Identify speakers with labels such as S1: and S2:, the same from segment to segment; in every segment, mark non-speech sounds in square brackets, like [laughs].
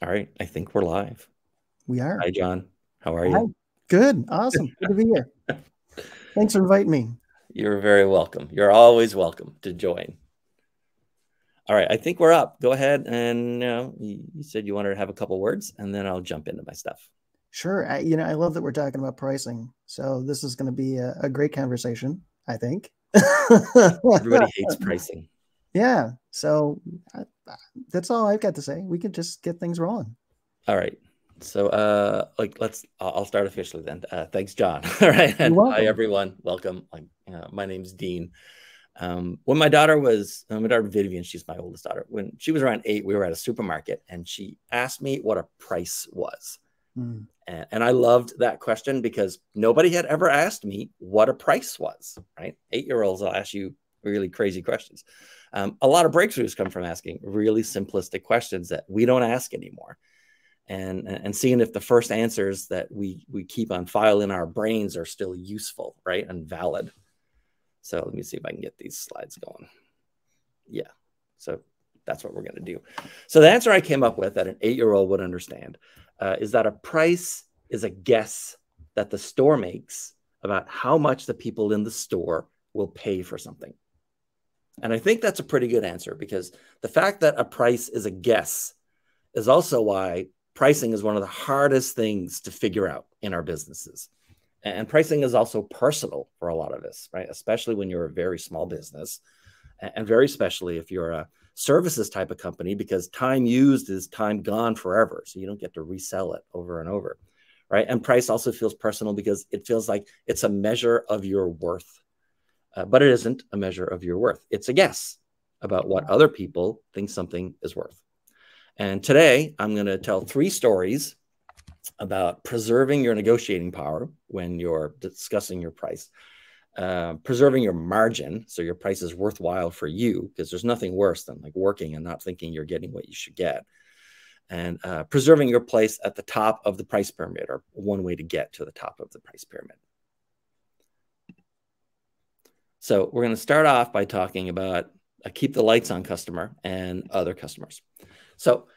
S1: All right. I think we're live.
S2: We are.
S1: Hi, John. How are you?
S2: Good. Awesome. Good to be here. [laughs] Thanks for inviting me.
S1: You're very welcome. You're always welcome to join. All right. I think we're up. Go ahead. And you, you said you wanted to have a couple words, and then I'll jump into my stuff.
S2: Sure. I, you know, I love that we're talking about pricing. So this is going to be a, a great conversation, I think. [laughs]
S1: Everybody hates pricing.
S2: Yeah. So I, that's all I've got to say. We can just get things rolling.
S1: All right. So, uh, like, let's. I'll start officially then. Uh, thanks, John. [laughs] All right. And hi, everyone. Welcome. Like, uh, my name's Dean. Um, when my daughter was, uh, my daughter Vivian, she's my oldest daughter. When she was around eight, we were at a supermarket, and she asked me what a price was. Mm. And, and I loved that question because nobody had ever asked me what a price was. Right? Eight year olds will ask you really crazy questions. Um, a lot of breakthroughs come from asking really simplistic questions that we don't ask anymore. And, and seeing if the first answers that we, we keep on file in our brains are still useful, right, and valid. So let me see if I can get these slides going. Yeah, so that's what we're going to do. So the answer I came up with that an eight-year-old would understand uh, is that a price is a guess that the store makes about how much the people in the store will pay for something. And I think that's a pretty good answer because the fact that a price is a guess is also why pricing is one of the hardest things to figure out in our businesses. And pricing is also personal for a lot of us, right? Especially when you're a very small business, and very especially if you're a services type of company, because time used is time gone forever. So you don't get to resell it over and over, right? And price also feels personal because it feels like it's a measure of your worth uh, but it isn't a measure of your worth. It's a guess about what other people think something is worth. And today I'm going to tell three stories about preserving your negotiating power when you're discussing your price, uh, preserving your margin so your price is worthwhile for you, because there's nothing worse than like working and not thinking you're getting what you should get. And uh, preserving your place at the top of the price pyramid, or one way to get to the top of the price pyramid. So we're going to start off by talking about a keep the lights on customer and other customers. So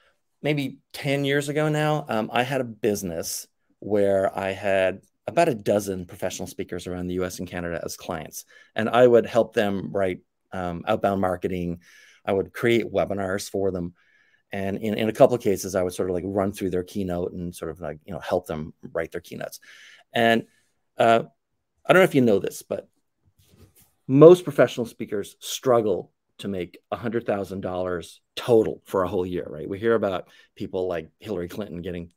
S1: maybe 10 years ago now, um, I had a business where I had about a dozen professional speakers around the US and Canada as clients. And I would help them write um, outbound marketing. I would create webinars for them. And in, in a couple of cases, I would sort of like run through their keynote and sort of like, you know, help them write their keynotes. And uh, I don't know if you know this, but most professional speakers struggle to make $100,000 total for a whole year, right? We hear about people like Hillary Clinton getting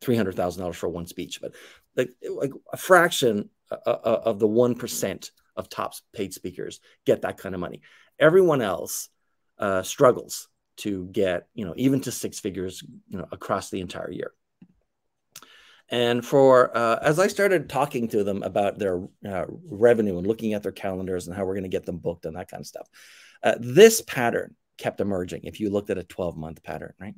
S1: $300,000 for one speech, but like, like a fraction uh, uh, of the 1% of top paid speakers get that kind of money. Everyone else uh, struggles to get, you know, even to six figures, you know, across the entire year. And for uh, as I started talking to them about their uh, revenue and looking at their calendars and how we're going to get them booked and that kind of stuff, uh, this pattern kept emerging. If you looked at a 12 month pattern, right,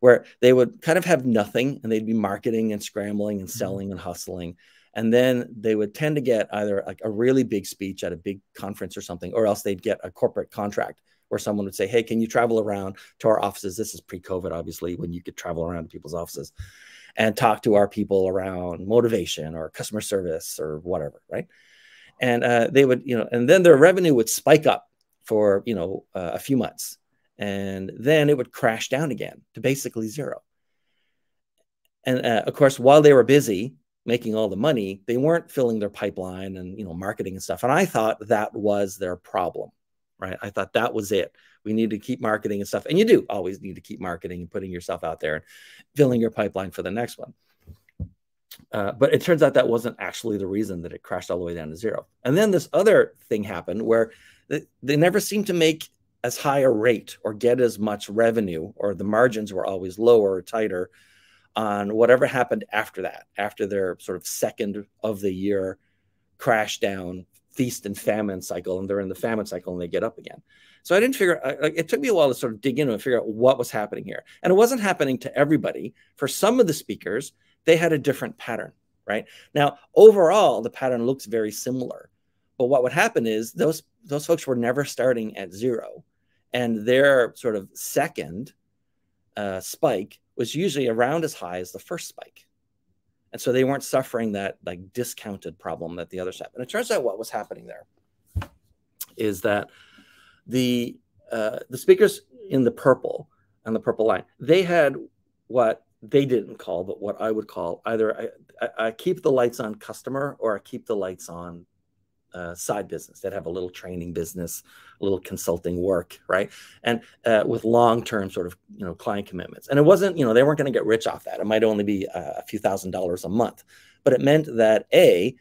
S1: where they would kind of have nothing and they'd be marketing and scrambling and mm-hmm. selling and hustling, and then they would tend to get either like a really big speech at a big conference or something, or else they'd get a corporate contract where someone would say, "Hey, can you travel around to our offices?" This is pre-COVID, obviously, when you could travel around to people's offices and talk to our people around motivation or customer service or whatever, right? And uh, they would, you know, and then their revenue would spike up for, you know, uh, a few months. And then it would crash down again to basically zero. And uh, of course, while they were busy making all the money, they weren't filling their pipeline and, you know, marketing and stuff. And I thought that was their problem, right? I thought that was it we need to keep marketing and stuff. And you do always need to keep marketing and putting yourself out there and filling your pipeline for the next one. Uh, but it turns out that wasn't actually the reason that it crashed all the way down to zero. And then this other thing happened where they, they never seemed to make as high a rate or get as much revenue, or the margins were always lower or tighter on whatever happened after that, after their sort of second of the year crash down feast and famine cycle, and they're in the famine cycle and they get up again. So I didn't figure. Like, it took me a while to sort of dig in and figure out what was happening here, and it wasn't happening to everybody. For some of the speakers, they had a different pattern. Right now, overall, the pattern looks very similar, but what would happen is those those folks were never starting at zero, and their sort of second uh, spike was usually around as high as the first spike. And so they weren't suffering that like discounted problem that the others have. And it turns out what was happening there is that the uh, the speakers in the purple and the purple line, they had what they didn't call, but what I would call either I, I keep the lights on customer or I keep the lights on uh, side business that have a little training business, a little consulting work, right? And uh, with long-term sort of you know client commitments. And it wasn't you know they weren't going to get rich off that. It might only be a few thousand dollars a month, but it meant that a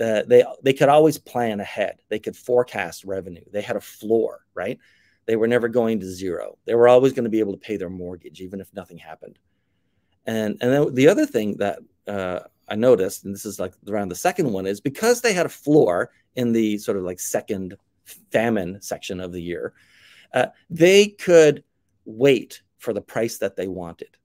S1: uh, they they could always plan ahead. They could forecast revenue. They had a floor, right? They were never going to zero. They were always going to be able to pay their mortgage, even if nothing happened. And and then the other thing that uh, I noticed, and this is like around the second one, is because they had a floor in the sort of like second famine section of the year, uh, they could wait for the price that they wanted.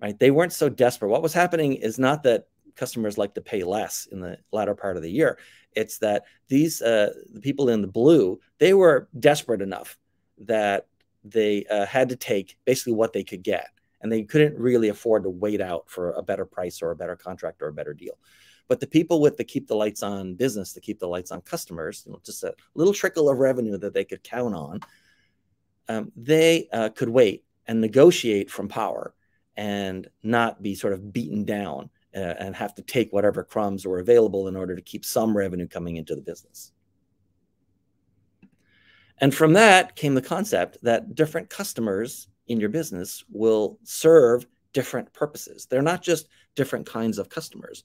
S1: Right? They weren't so desperate. What was happening is not that customers like to pay less in the latter part of the year. It's that these uh, the people in the blue they were desperate enough that they uh, had to take basically what they could get, and they couldn't really afford to wait out for a better price or a better contract or a better deal. But the people with the keep the lights on business, to keep the lights on customers, you know, just a little trickle of revenue that they could count on, um, they uh, could wait and negotiate from power and not be sort of beaten down uh, and have to take whatever crumbs were available in order to keep some revenue coming into the business. And from that came the concept that different customers in your business will serve different purposes. They're not just different kinds of customers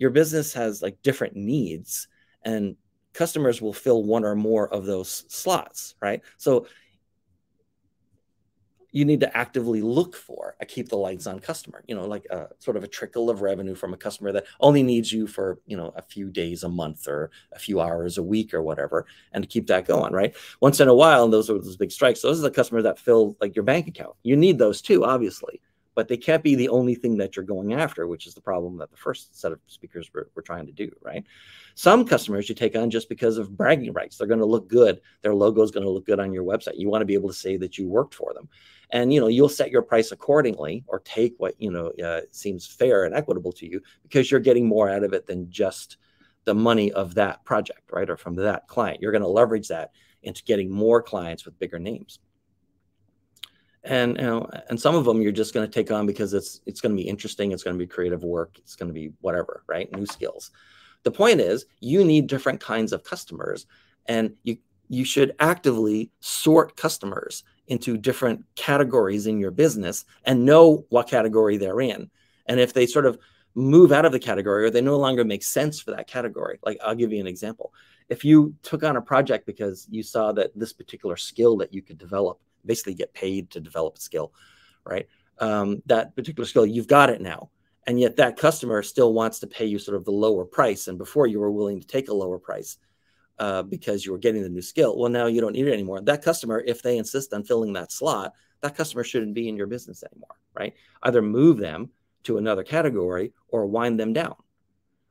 S1: your business has like different needs and customers will fill one or more of those slots, right? So you need to actively look for a keep the lights on customer, you know, like a sort of a trickle of revenue from a customer that only needs you for, you know, a few days a month or a few hours a week or whatever, and to keep that going, right? Once in a while, and those are those big strikes, those are the customers that fill like your bank account. You need those too, obviously but they can't be the only thing that you're going after, which is the problem that the first set of speakers were, were trying to do, right? Some customers you take on just because of bragging rights. They're going to look good. Their logo is going to look good on your website. You want to be able to say that you worked for them. And, you know, you'll set your price accordingly or take what, you know, uh, seems fair and equitable to you because you're getting more out of it than just the money of that project, right? Or from that client. You're going to leverage that into getting more clients with bigger names and you know and some of them you're just going to take on because it's it's going to be interesting it's going to be creative work it's going to be whatever right? New skills. The point is you need different kinds of customers and you you should actively sort customers into different categories in your business and know what category they're in. And if they sort of move out of the category or they no longer make sense for that category like i'll give you an example. If you took on a project because you saw that this particular skill that you could develop basically get paid to develop a skill, right? Um, that particular skill, you've got it now. And yet that customer still wants to pay you sort of the lower price. And before you were willing to take a lower price uh, because you were getting the new skill. Well, now you don't need it anymore. That customer, if they insist on filling that slot, that customer shouldn't be in your business anymore, right? Either move them to another category or wind them down.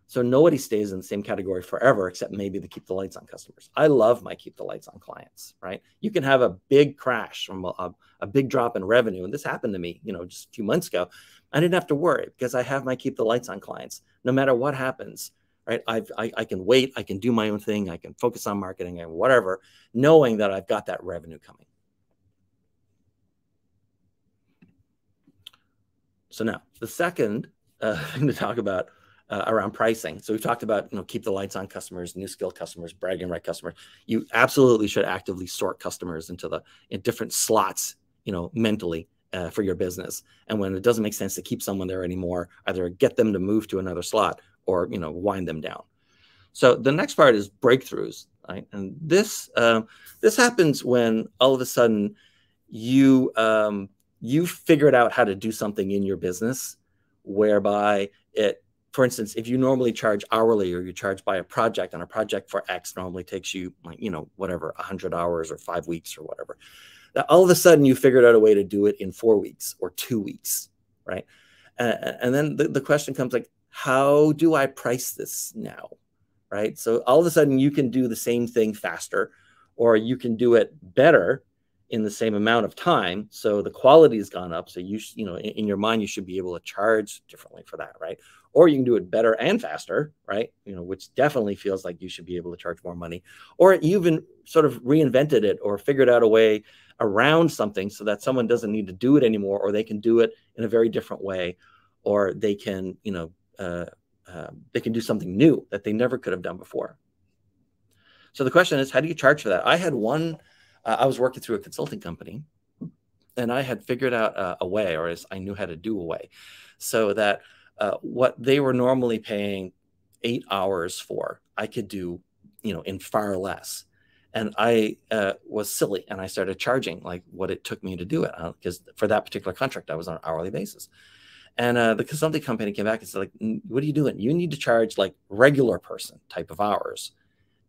S1: So nobody stays in the same category forever, except maybe the keep the lights on customers. I love my keep the lights on clients, right? You can have a big crash from a, a, big drop in revenue. And this happened to me, you know, just a few months ago. I didn't have to worry because I have my keep the lights on clients. No matter what happens, right? I've, I, I can wait. I can do my own thing. I can focus on marketing and whatever, knowing that I've got that revenue coming. So now the second uh, [laughs] thing to talk about uh, around pricing. So we've talked about, you know, keep the lights on customers, new skill customers, bragging right customers. You absolutely should actively sort customers into the in different slots, you know, mentally uh, for your business. And when it doesn't make sense to keep someone there anymore, either get them to move to another slot or, you know, wind them down. So the next part is breakthroughs, right? And this uh, this happens when all of a sudden you um, you figured out how to do something in your business whereby it for instance, if you normally charge hourly or you charge by a project and a project for X normally takes you like, you know, whatever, 100 hours or five weeks or whatever, that all of a sudden you figured out a way to do it in four weeks or two weeks, right? Uh, and then the, the question comes like, how do I price this now? Right. So all of a sudden you can do the same thing faster or you can do it better in the same amount of time. So the quality has gone up. So you, you know, in, in, your mind, you should be able to charge differently for that, right? Or you can do it better and faster, right? You know, which definitely feels like you should be able to charge more money. Or you even sort of reinvented it or figured out a way around something so that someone doesn't need to do it anymore, or they can do it in a very different way, or they can, you know, uh, uh, they can do something new that they never could have done before. So the question is, how do you charge for that? I had one uh, I was working through a consulting company and I had figured out a way, or as I knew how to do a way, so that uh, what they were normally paying eight hours for, I could do, you know, in far less. And I uh, was silly, and I started charging like what it took me to do it, because uh, for that particular contract, I was on an hourly basis. And uh, the consulting company came back and said, like, what are you doing? You need to charge like regular person type of hours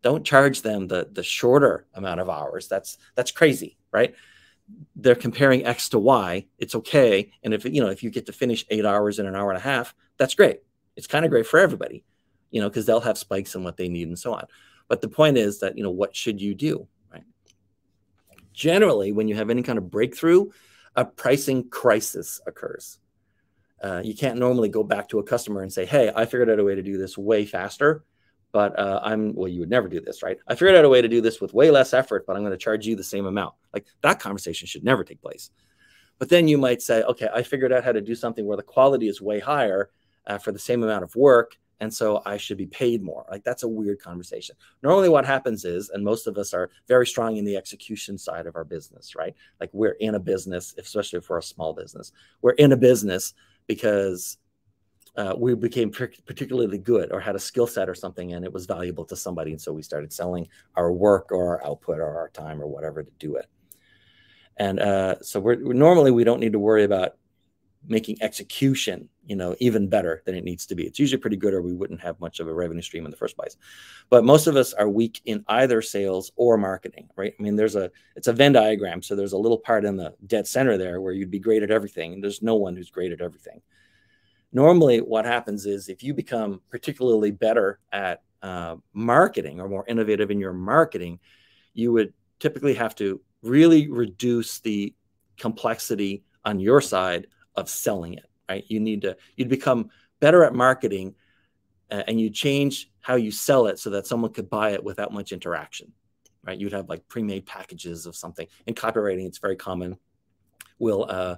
S1: don't charge them the the shorter amount of hours that's that's crazy right they're comparing x to y it's okay. And if you know if you get to finish eight hours in an hour and a half that's great. It's kind of great for everybody you know because they'll have spikes in what they need and so on. But the point is that you know what should you do right? Generally when you have any kind of breakthrough a pricing crisis occurs. Uh, you can't normally go back to a customer and say hey i figured out a way to do this way faster but uh, I'm well, you would never do this, right? I figured out a way to do this with way less effort, but I'm going to charge you the same amount. Like that conversation should never take place. But then you might say, okay, I figured out how to do something where the quality is way higher uh, for the same amount of work. And so I should be paid more. Like that's a weird conversation. Normally, what happens is, and most of us are very strong in the execution side of our business, right? Like we're in a business, especially if we're a small business, we're in a business because uh, we became particularly good or had a skill set or something and it was valuable to somebody and so we started selling our work or our output or our time or whatever to do it. And uh, so we're normally we don't need to worry about making execution you know even better than it needs to be. It's usually pretty good or we wouldn't have much of a revenue stream in the first place. But most of us are weak in either sales or marketing right? I mean there's a it's a venn diagram so there's a little part in the dead center there where you'd be great at everything and there's no one who's great at everything normally what happens is if you become particularly better at uh, marketing or more innovative in your marketing, you would typically have to really reduce the complexity on your side of selling it, right? You need to, you'd become better at marketing uh, and you change how you sell it so that someone could buy it without much interaction, right? You'd have like pre-made packages of something. In copywriting, it's very common. We'll, uh,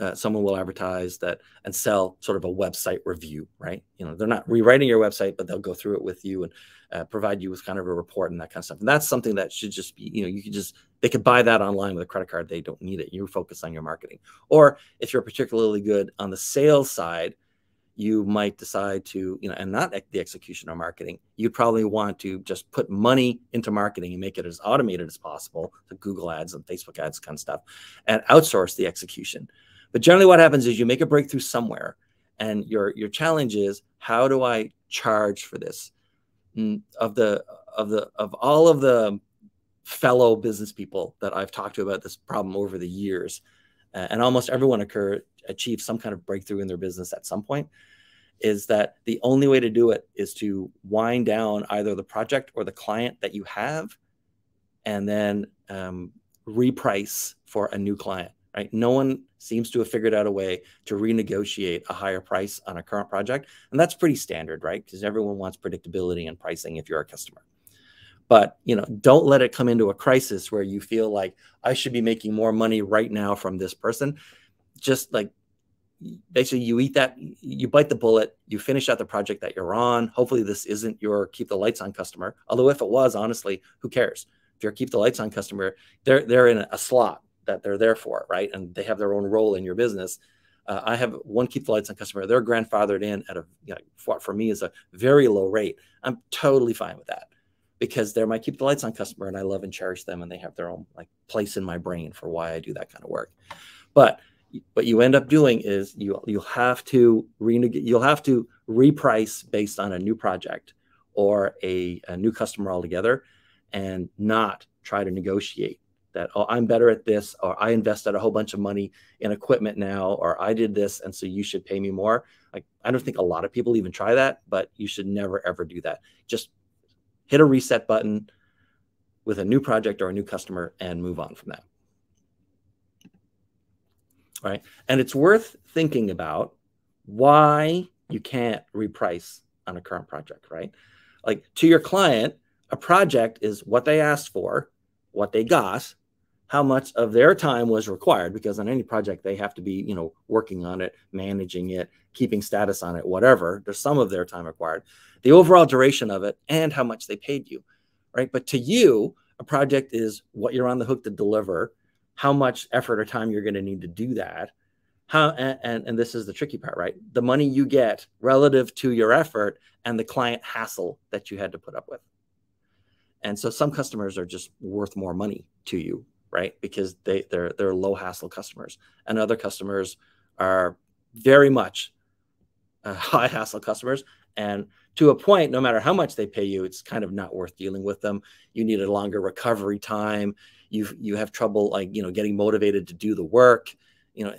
S1: uh, someone will advertise that and sell sort of a website review, right? You know, they're not rewriting your website, but they'll go through it with you and uh, provide you with kind of a report and that kind of stuff. And that's something that should just be, you know, you could just, they could buy that online with a credit card. They don't need it. You focus on your marketing. Or if you're particularly good on the sales side, you might decide to, you know, and not the execution of marketing, you'd probably want to just put money into marketing and make it as automated as possible, the Google ads and Facebook ads kind of stuff, and outsource the execution. But generally, what happens is you make a breakthrough somewhere, and your your challenge is how do I charge for this? Mm, of the of the of all of the fellow business people that I've talked to about this problem over the years, uh, and almost everyone occur achieve some kind of breakthrough in their business at some point is that the only way to do it is to wind down either the project or the client that you have and then um, reprice for a new client right? No one seems to have figured out a way to renegotiate a higher price on a current project. And that's pretty standard, right? Because everyone wants predictability in pricing if you're a customer. But, you know, don't let it come into a crisis where you feel like I should be making more money right now from this person. Just like basically you eat that you bite the bullet you finish out the project that you're on hopefully this isn't your keep the lights on customer although if it was honestly who cares if you're keep the lights on customer they're they're in a slot that they're there for, right? And they have their own role in your business. Uh, I have one keep the lights on customer. They're grandfathered in at a you know, what for me is a very low rate. I'm totally fine with that because they're my keep the lights on customer, and I love and cherish them, and they have their own like place in my brain for why I do that kind of work. But what you end up doing is you you'll have to reneg- you'll have to reprice based on a new project or a, a new customer altogether, and not try to negotiate that oh i'm better at this or i invested a whole bunch of money in equipment now or i did this and so you should pay me more like i don't think a lot of people even try that but you should never ever do that just hit a reset button with a new project or a new customer and move on from that right? And it's worth thinking about why you can't reprice on a current project, right? Like to your client, a project is what they asked for, what they got, how much of their time was required because on any project they have to be, you know, working on it, managing it, keeping status on it, whatever. There's some of their time required. The overall duration of it and how much they paid you, right? But to you, a project is what you're on the hook to deliver, how much effort or time you're going to need to do that how and, and, and this is the tricky part right the money you get relative to your effort and the client hassle that you had to put up with and so some customers are just worth more money to you right? Because they they're they're low hassle customers. And other customers are very much uh, [laughs] high hassle customers. And to a point no matter how much they pay you it's kind of not worth dealing with them. You need a longer recovery time. You you have trouble like you know getting motivated to do the work. You know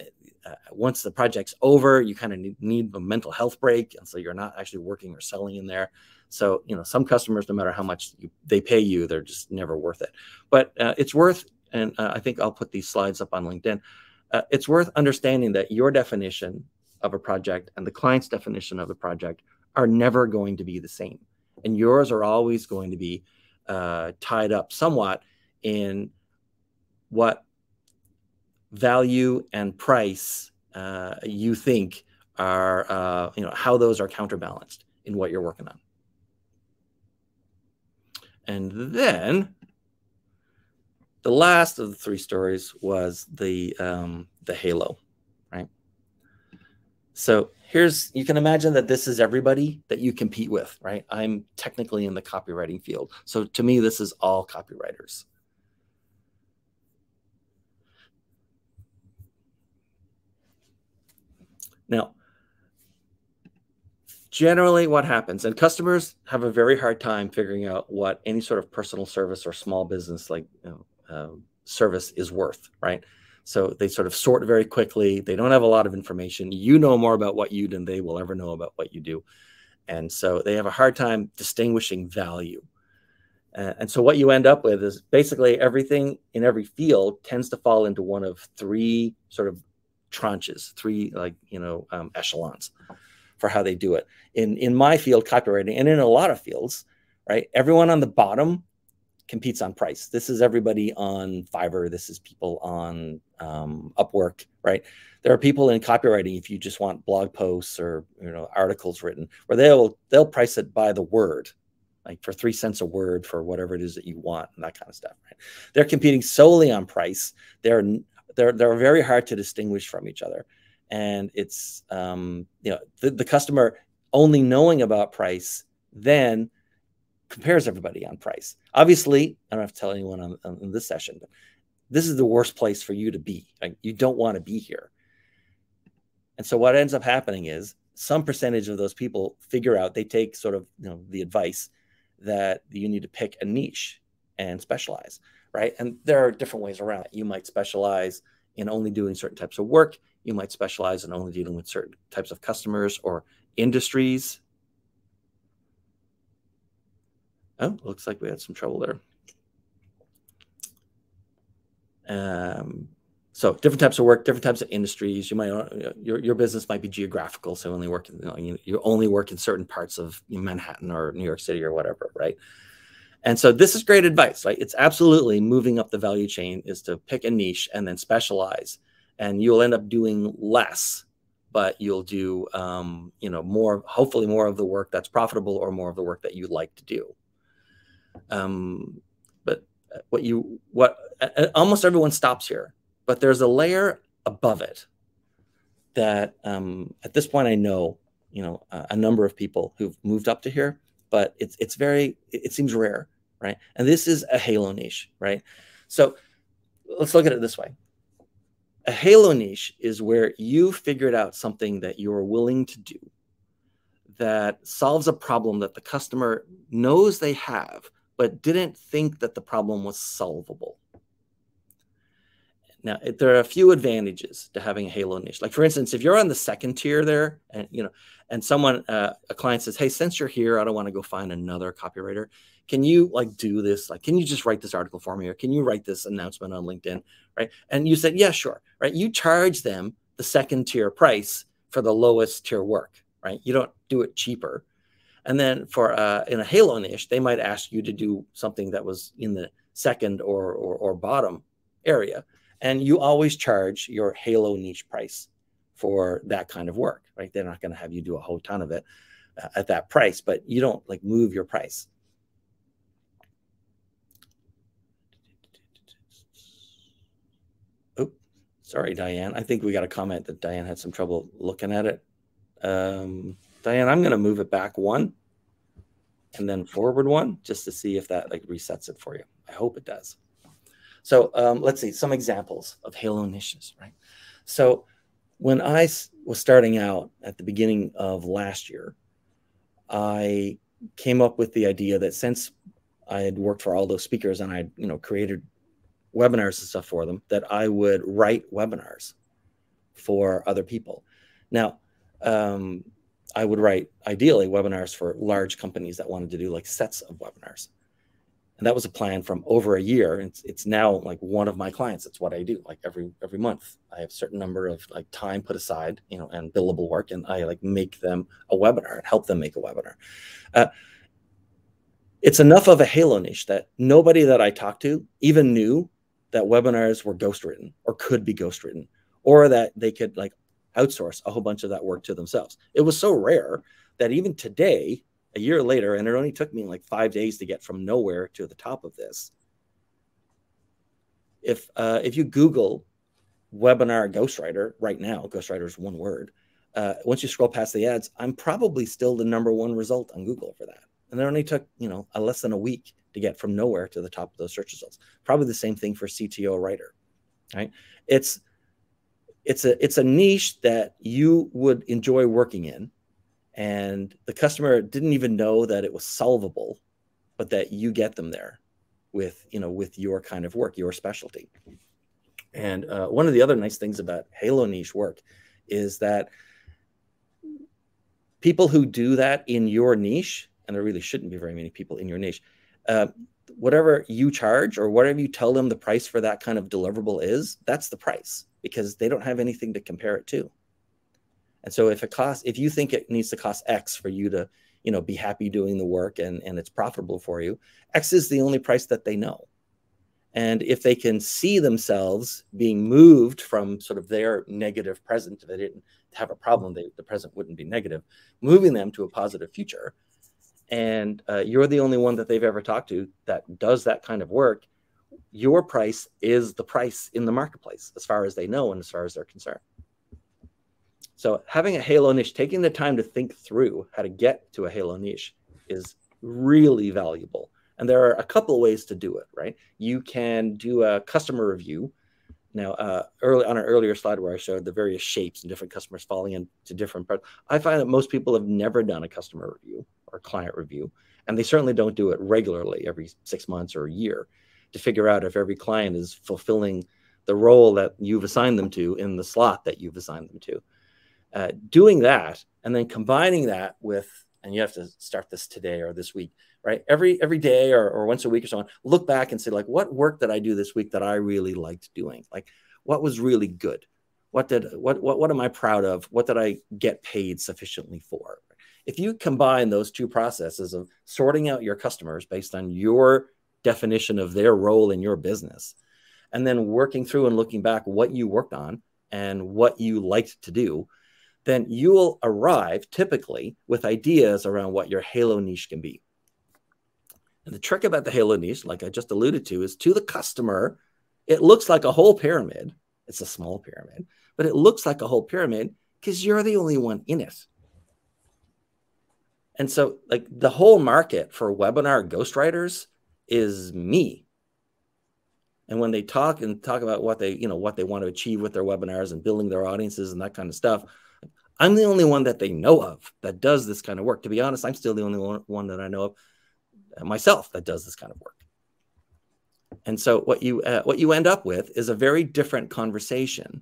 S1: uh, once the project's over, you kind of need, need, a mental health break, and so you're not actually working or selling in there. So you know, some customers, no matter how much you, they pay you, they're just never worth it. But uh, it's worth, and uh, I think I'll put these slides up on LinkedIn. Uh, it's worth understanding that your definition of a project and the client's definition of a project are never going to be the same, and yours are always going to be uh, tied up somewhat in what value and price uh, you think are, uh, you know, how those are counterbalanced in what you're working on. And then the last of the three stories was the um, the halo, right? So here's you can imagine that this is everybody that you compete with, right? I'm technically in the copywriting field, so to me this is all copywriters. Now, generally what happens, and customers have a very hard time figuring out what any sort of personal service or small business like you know, uh, service is worth, right? So they sort of sort very quickly. They don't have a lot of information. You know more about what you than they will ever know about what you do. And so they have a hard time distinguishing value. Uh, and so what you end up with is basically everything in every field tends to fall into one of three sort of tranches, three like you know um, echelons for how they do it. In in my field, copywriting, and in a lot of fields, right? Everyone on the bottom competes on price. This is everybody on Fiverr. This is people on um, Upwork, right? There are people in copywriting. If you just want blog posts or you know articles written, where they'll they'll price it by the word, like for three cents a word for whatever it is that you want and that kind of stuff. Right? They're competing solely on price. They're they're they're very hard to distinguish from each other and it's um, you know the, the customer only knowing about price then compares everybody on price obviously i don't have to tell anyone on, on this session but this is the worst place for you to be like, you don't want to be here and so what ends up happening is some percentage of those people figure out they take sort of you know the advice that you need to pick a niche and specialize right? And there are different ways around it. You might specialize in only doing certain types of work. You might specialize in only dealing with certain types of customers or industries. Oh, looks like we had some trouble there. Um, so different types of work, different types of industries. You might your your business might be geographical, so only work in, you, know, you only work in certain parts of Manhattan or New York City or whatever, right? And so this is great advice, right? It's absolutely moving up the value chain is to pick a niche and then specialize. And you'll end up doing less, but you'll do, um, you know, more, hopefully more of the work that's profitable or more of the work that you like to do. Um, but what you, what almost everyone stops here, but there's a layer above it that um, at this point I know, you know, a, a number of people who've moved up to here but it's it's very it seems rare right? And this is a halo niche, right? So let's look at it this way. A halo niche is where you figured out something that you're willing to do that solves a problem that the customer knows they have, but didn't think that the problem was solvable. Now, there are a few advantages to having a Halo niche. Like for instance, if you're on the second tier there, and you know, and someone, uh, a client says, "Hey, since you're here, I don't want to go find another copywriter. Can you like do this? Like, can you just write this article for me, or can you write this announcement on LinkedIn, right?" And you said, "Yeah, sure." Right? You charge them the second tier price for the lowest tier work, right? You don't do it cheaper. And then for uh, in a Halo niche, they might ask you to do something that was in the second or, or, or bottom area and you always charge your Halo niche price for that kind of work, right? They're not going to have you do a whole ton of it uh, at that price, but you don't like move your price. Oh, sorry, Diane. I think we got a comment that Diane had some trouble looking at it. Um, Diane, I'm going to move it back one and then forward one just to see if that like resets it for you. I hope it does. So um, let's see some examples of Halo niches, right? So when I was starting out at the beginning of last year, I came up with the idea that since I had worked for all those speakers and I, you know, created webinars and stuff for them, that I would write webinars for other people. Now, um, I would write ideally webinars for large companies that wanted to do like sets of webinars. And that was a plan from over a year. It's, it's now like one of my clients. That's what i do like every every month. I have a certain number of like time put aside you know and billable work and i like make them a webinar and help them make a webinar. Uh, it's enough of a halo niche that nobody that i talked to even knew that webinars were ghostwritten or could be ghostwritten or that they could like outsource a whole bunch of that work to themselves it was so rare that even today a year later, and it only took me like five days to get from nowhere to the top of this. If uh, if you Google webinar ghostwriter right now, ghostwriter is one word. Uh, once you scroll past the ads, I'm probably still the number one result on Google for that. And it only took you know a less than a week to get from nowhere to the top of those search results. Probably the same thing for CTO writer, right? It's it's a it's a niche that you would enjoy working in. And the customer didn't even know that it was solvable but that you get them there with you know with your kind of work your specialty. And uh, one of the other nice things about halo niche work is that people who do that in your niche and there really shouldn't be very many people in your niche uh, whatever you charge or whatever you tell them the price for that kind of deliverable is that's the price because they don't have anything to compare it to and so if it costs, if you think it needs to cost X for you to, you know, be happy doing the work and, and it's profitable for you, X is the only price that they know. And if they can see themselves being moved from sort of their negative present, if they didn't have a problem, they, the present wouldn't be negative, moving them to a positive future. And uh, you're the only one that they've ever talked to that does that kind of work. Your price is the price in the marketplace, as far as they know and as far as they're concerned. So having a Halo niche, taking the time to think through how to get to a Halo niche is really valuable. And there are a couple ways to do it, right? You can do a customer review. Now, uh, early on an earlier slide where I showed the various shapes and different customers falling into different parts, I find that most people have never done a customer review or client review, and they certainly don't do it regularly every six months or a year to figure out if every client is fulfilling the role that you've assigned them to in the slot that you've assigned them to. Uh, doing that and then combining that with and you have to start this today or this week right? Every every day or, or once a week or so on look back and say like what work did i do this week that i really liked doing? Like what was really good? What did what what, what am i proud of? What did i get paid sufficiently for? If you combine those two processes of sorting out your customers based on your definition of their role in your business and then working through and looking back what you worked on and what you liked to do then you will arrive typically with ideas around what your halo niche can be. And the trick about the halo niche, like I just alluded to, is to the customer, it looks like a whole pyramid. It's a small pyramid, but it looks like a whole pyramid because you're the only one in it. And so, like, the whole market for webinar ghostwriters is me. And when they talk and talk about what they, you know, what they want to achieve with their webinars and building their audiences and that kind of stuff, I'm the only one that they know of that does this kind of work. To be honest, I'm still the only one, that I know of myself that does this kind of work. and so what you uh, what you end up with is a very different conversation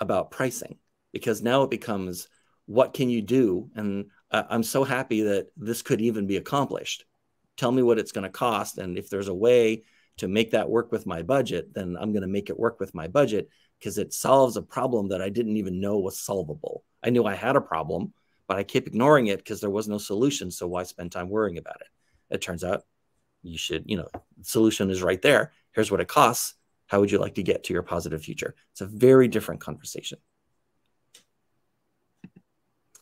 S1: about pricing because now it becomes what can you do? And uh, i'm so happy that this could even be accomplished. Tell me what it's going to cost and if there's a way to make that work with my budget then i'm going to make it work with my budget because it solves a problem that i didn't even know was solvable. I knew i had a problem but i kept ignoring it because there was no solution so why spend time worrying about it it turns out you should you know the solution is right there here's what it costs how would you like to get to your positive future it's a very different conversation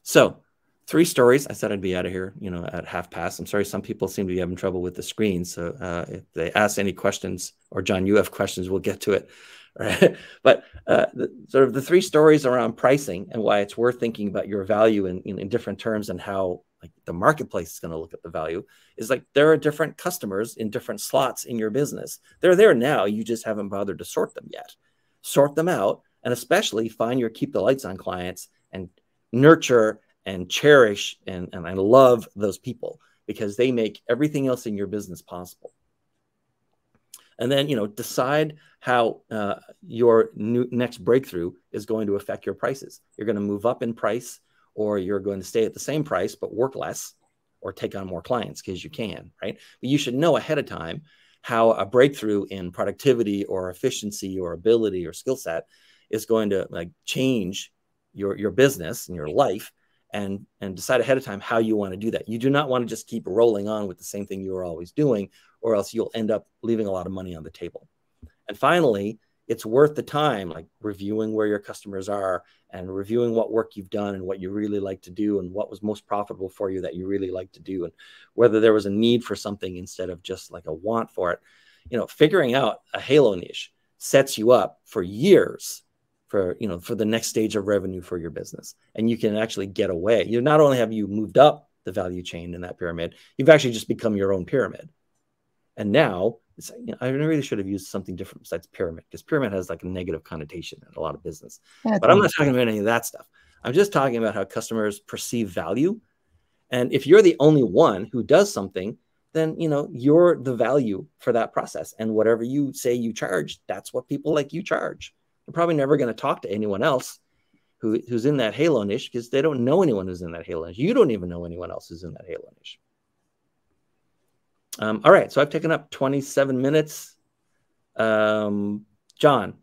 S1: so three stories. I said I'd be out of here, you know, at half past. I'm sorry, some people seem to be having trouble with the screen. So uh, if they ask any questions, or John, you have questions, we'll get to it. [laughs] Right. But uh, the, sort of the three stories around pricing and why it's worth thinking about your value in, in, in different terms and how like the marketplace is going to look at the value is like there are different customers in different slots in your business. They're there now. You just haven't bothered to sort them yet. Sort them out and especially find your keep the lights on clients and nurture and cherish and, and I love those people because they make everything else in your business possible. And then, you know, decide how uh, your new, next breakthrough is going to affect your prices. You're going to move up in price, or you're going to stay at the same price but work less, or take on more clients because you can, right? But you should know ahead of time how a breakthrough in productivity or efficiency or ability or skill set is going to like change your your business and your life and and decide ahead of time how you want to do that. You do not want to just keep rolling on with the same thing you are always doing, or else you'll end up leaving a lot of money on the table. And finally, it's worth the time, like reviewing where your customers are and reviewing what work you've done and what you really like to do and what was most profitable for you that you really like to do and whether there was a need for something instead of just like a want for it. You know, figuring out a halo niche sets you up for years for you know for the next stage of revenue for your business. And you can actually get away. You not only have you moved up the value chain in that pyramid you've actually just become your own pyramid. And now you know, i really should have used something different besides pyramid because pyramid has like a negative connotation in a lot of business. Yeah, but i'm not talking about any of that stuff. I'm just talking about how customers perceive value. And if you're the only one who does something then you know you're the value for that process. And whatever you say you charge that's what people like you charge. They're probably never going to talk to anyone else who, who's in that halo niche because they don't know anyone who's in that halo niche. You don't even know anyone else who's in that halo niche. Um, all right, so I've taken up 27 minutes. Um, John,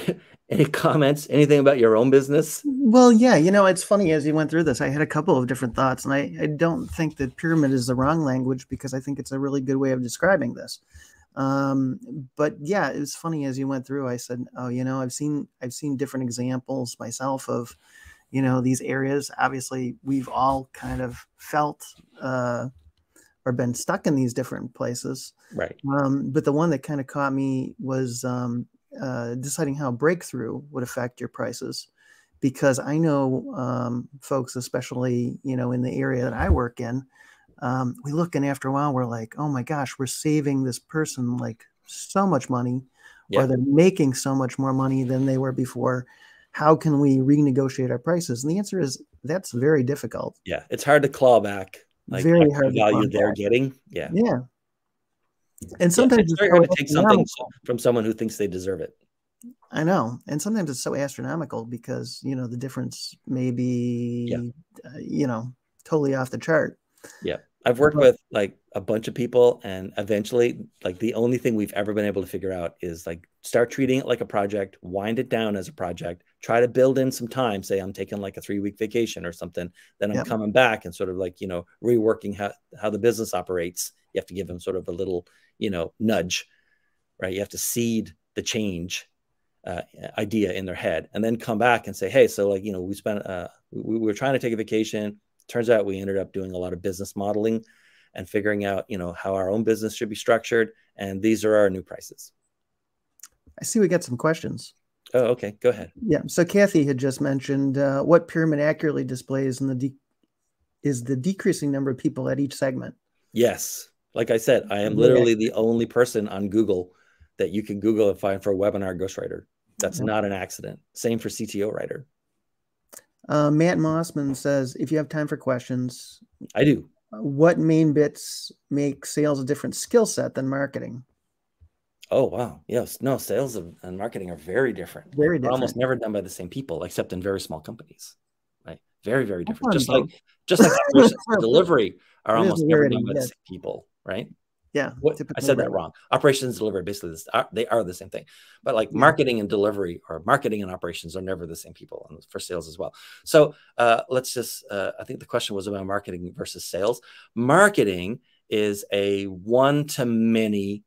S1: [laughs] any comments? Anything about your own business?
S2: Well, yeah, you know, it's funny as you went through this, I had a couple of different thoughts, and I, I don't think that pyramid is the wrong language because I think it's a really good way of describing this. Um, but yeah, it was funny as you went through. I said, "Oh, you know, I've seen I've seen different examples myself of, you know, these areas. Obviously, we've all kind of felt uh, or been stuck in these different places.
S1: Right.
S2: Um, but the one that kind of caught me was um, uh, deciding how breakthrough would affect your prices, because I know um, folks, especially you know in the area that I work in, um, we look and after a while we're like, oh my gosh, we're saving this person like so much money, yeah. or they're making so much more money than they were before. How can we renegotiate our prices? And the answer is that's very difficult.
S1: Yeah, it's hard to claw back. Like very hard the value they're getting. Yeah.
S2: Yeah. And sometimes yeah,
S1: it's, hard to take something from someone who thinks they deserve it.
S2: I know, and sometimes it's so astronomical because you know the difference may be, yeah. uh, you know, totally off the chart.
S1: Yeah. I've worked with like a bunch of people and eventually like the only thing we've ever been able to figure out is like start treating it like a project, wind it down as a project, try to build in some time, say I'm taking like a 3 week vacation or something, then I'm coming back and sort of like, you know, reworking how how the business operates. You have to give them sort of a little, you know, nudge, right? You have to seed the change uh, idea in their head and then come back and say, hey, so like, you know, we spent, uh, we, we were trying to take a vacation turns out we ended up doing a lot of business modeling and figuring out you know how our own business should be structured and these are our new prices.
S2: I see we got some questions.
S1: Oh okay. Go ahead.
S2: Yeah. So kathy had just mentioned uh, what pyramid accurately displays in the de- is the decreasing number of people at each segment.
S1: Yes. Like i said i am literally the only person on google that you can google and find for a webinar ghostwriter. That's not an accident. Same for cto writer.
S2: Uh, Matt Mossman says, if you have time for questions,
S1: I do.
S2: What main bits make sales a different skill set than marketing?
S1: Oh wow, yes, no, sales and marketing are very different.
S2: Very different.
S1: almost never done by the same people, except in very small companies, right? Very, very different. Just like, [laughs] just like delivery are almost never done by the same people, right?
S2: Yeah,
S1: what, I said that wrong. Operations delivery basically this, are, they are the same thing, but like yeah. marketing and delivery or marketing and operations are never the same people for sales as well. So uh, let's just uh, I think the question was about marketing versus sales. Marketing is a one to many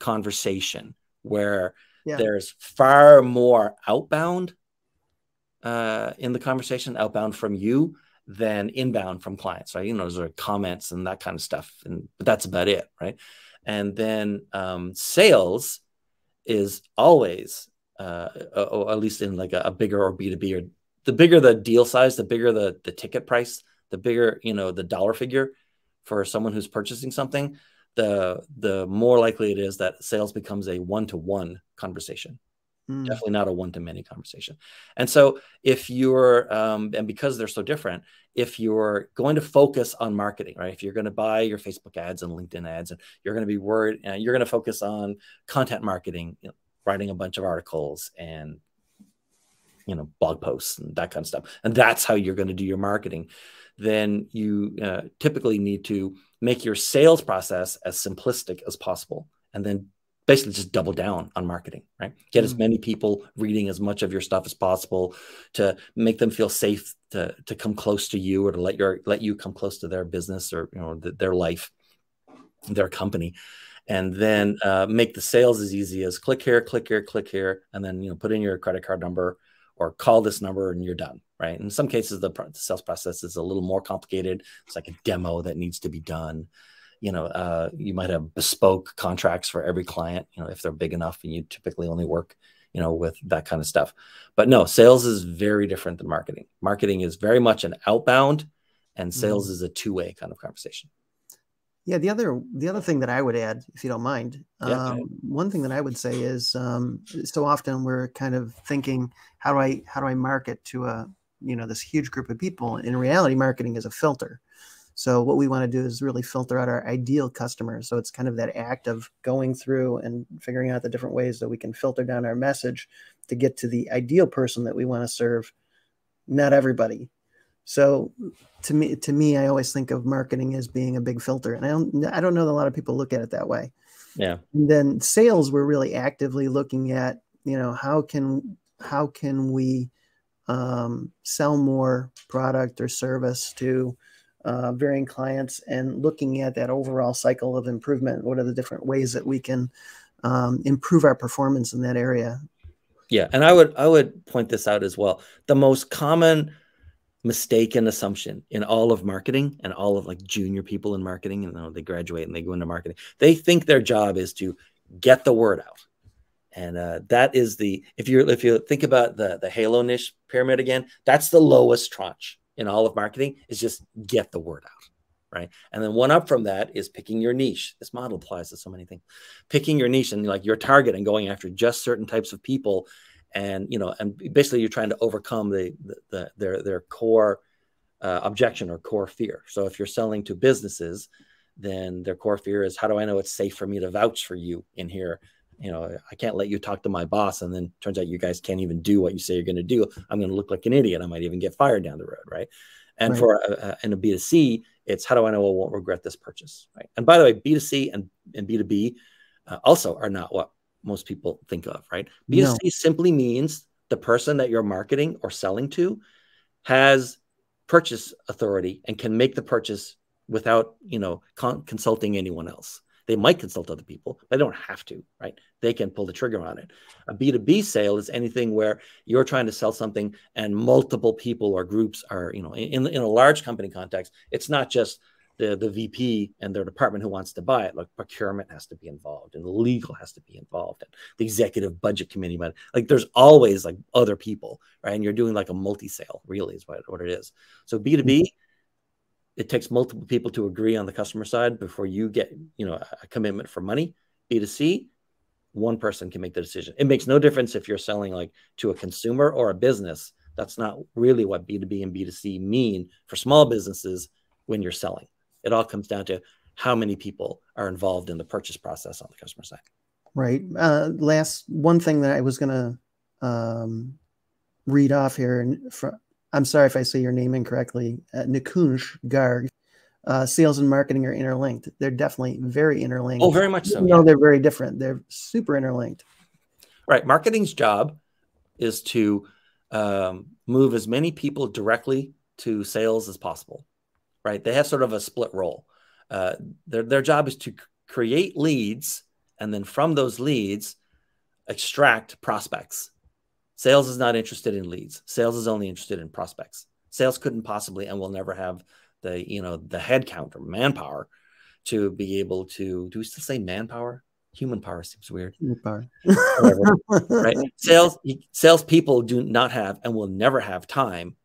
S1: conversation where yeah. there's far more outbound uh, in the conversation, outbound from you than inbound from clients, right? You know, there's comments and that kind of stuff, and but that's about it, right? And then um, sales is always, uh, or at least in like a, a bigger or B two B, or the bigger the deal size, the bigger the the ticket price, the bigger you know the dollar figure for someone who's purchasing something, the the more likely it is that sales becomes a one to one conversation mm. definitely not a one-to-many conversation and so if you're um, and because they're so different if you're going to focus on marketing right if you're going to buy your facebook ads and linkedin ads and you're going to be worried uh, you're going to focus on content marketing you know, writing a bunch of articles and you know blog posts and that kind of stuff and that's how you're going to do your marketing then you uh, typically need to make your sales process as simplistic as possible and then basically just double down on marketing, right? Get as mm. many people reading as much of your stuff as possible to make them feel safe to to come close to you or to let your let you come close to their business or you know th- their life, their company. And then uh, make the sales as easy as click here, click here, click here, and then you know put in your credit card number or call this number and you're done, right? In some cases, the, the sales process is a little more complicated. It's like a demo that needs to be done you know uh, you might have bespoke contracts for every client you know if they're big enough and you typically only work you know with that kind of stuff. But no sales is very different than marketing. Marketing is very much an outbound and sales mm-hmm. is a two-way kind of conversation.
S2: Yeah the other the other thing that i would add if you don't mind yeah, um, one thing that i would say is um, so often we're kind of thinking how do i how do i market to a you know this huge group of people? In reality marketing is a filter so what we want to do is really filter out our ideal customers. So it's kind of that act of going through and figuring out the different ways that we can filter down our message to get to the ideal person that we want to serve. Not everybody. So to me, to me, I always think of marketing as being a big filter, and I don't, I don't know that a lot of people look at it that way.
S1: Yeah.
S2: And then sales, we're really actively looking at, you know, how can how can we um, sell more product or service to uh, varying clients and looking at that overall cycle of improvement. What are the different ways that we can um, improve our performance in that area?
S1: Yeah, and I would I would point this out as well. The most common mistaken assumption in all of marketing and all of like junior people in marketing, and you know, they graduate and they go into marketing, they think their job is to get the word out. And uh, that is the if you if you think about the the halo niche pyramid again, that's the lowest tranche in all of marketing is just get the word out right? And then one up from that is picking your niche. This model applies to so many things. Picking your niche and like your target and going after just certain types of people and you know and basically you're trying to overcome the, the, the their their core uh, objection or core fear. So if you're selling to businesses then their core fear is how do i know it's safe for me to vouch for you in here you know, I can't let you talk to my boss. And then turns out you guys can't even do what you say you're going to do. I'm going to look like an idiot. I might even get fired down the road. Right. And right. for a, a, in a B2C, it's how do I know I won't regret this purchase? Right. And by the way, B2C and, and B2B uh, also are not what most people think of. Right. B2C no. simply means the person that you're marketing or selling to has purchase authority and can make the purchase without, you know, con- consulting anyone else. They might consult other people, but they don't have to, right? They can pull the trigger on it. A B2B sale is anything where you're trying to sell something and multiple people or groups are, you know, in, in a large company context, it's not just the, the VP and their department who wants to buy it. Like procurement has to be involved and the legal has to be involved and the executive budget committee. But like there's always like other people, right? And you're doing like a multi-sale, really is what, what it is. So B2B, it takes multiple people to agree on the customer side before you get you know a commitment for money b2c one person can make the decision. It makes no difference if you're selling like to a consumer or a business. That's not really what b2b and b2c mean for small businesses when you're selling. It all comes down to how many people are involved in the purchase process on the customer side.
S2: Right. Uh, last one thing that I was going to um, read off here, and I'm sorry if I say your name incorrectly, uh, Nikunj Garg. Uh, sales and marketing are interlinked. They're definitely very interlinked.
S1: Oh, very much so.
S2: No, yeah. they're very different. They're super interlinked.
S1: Right. Marketing's job is to um, move as many people directly to sales as possible. Right. They have sort of a split role. Uh, their their job is to create leads, and then from those leads, extract prospects. Sales is not interested in leads. Sales is only interested in prospects. Sales couldn't possibly and will never have the you know the head count or manpower to be able to do we still say manpower? Human power seems weird.
S2: Human power. [laughs]
S1: right? Sales sales people do not have and will never have time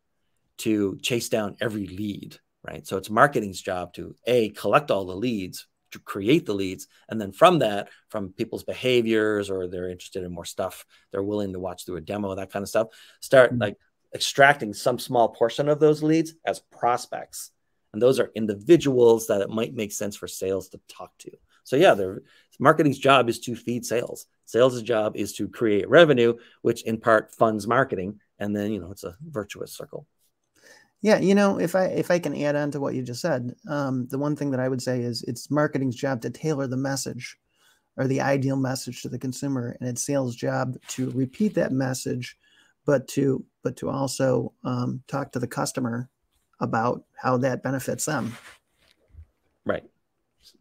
S1: to chase down every lead, right? So it's marketing's job to a collect all the leads, to create the leads, and then from that, from people's behaviors or they're interested in more stuff, they're willing to watch through a demo, that kind of stuff. Start mm-hmm. like extracting some small portion of those leads as prospects, and those are individuals that it might make sense for sales to talk to. So yeah, their marketing's job is to feed sales. Sales' job is to create revenue, which in part funds marketing, and then you know it's a virtuous circle.
S2: Yeah, you know, if I if I can add on to what you just said, um, the one thing that I would say is it's marketing's job to tailor the message or the ideal message to the consumer, and it's sales' job to repeat that message, but to but to also um, talk to the customer about how that benefits them.
S1: Right.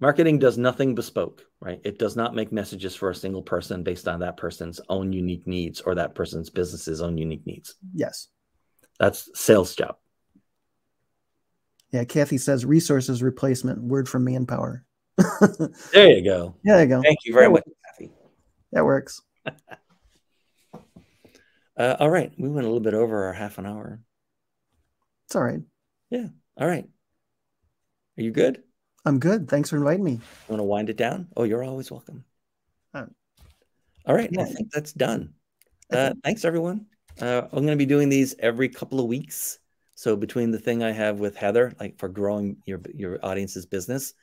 S1: Marketing does nothing bespoke, right? It does not make messages for a single person based on that person's own unique needs or that person's business's own unique needs.
S2: Yes.
S1: That's sales job.
S2: Yeah, Kathy says resources replacement, word from manpower. [laughs]
S1: there you go.
S2: Yeah, there you go.
S1: Thank you very much, Kathy.
S2: That works. [laughs]
S1: uh, all right. We went a little bit over our half an hour.
S2: It's all right.
S1: Yeah. All right. Are you good?
S2: I'm good. Thanks for inviting me.
S1: You Want to wind it down? Oh, you're always welcome. Uh, all right. Yeah. I think that's done. Uh, thanks, everyone. Uh, I'm going to be doing these every couple of weeks. So between the thing I have with Heather, like for growing your your audience's business,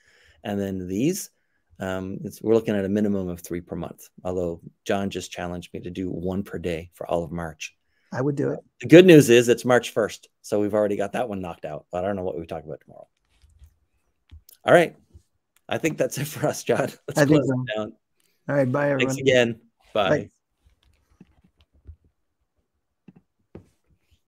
S1: and then these, um, we're looking at a minimum of three per month. Although John just challenged me to do one per day for all of March.
S2: I would do it.
S1: The good news is it's March 1st. So we've already got that one knocked out. But I don't know what we talk about tomorrow. All right. I think that's it for us, John. [laughs]
S2: Let's I close so. down. All right. Bye, everyone.
S1: Thanks again. Bye. bye.